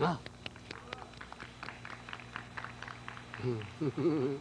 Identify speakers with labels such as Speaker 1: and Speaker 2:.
Speaker 1: あ。うん。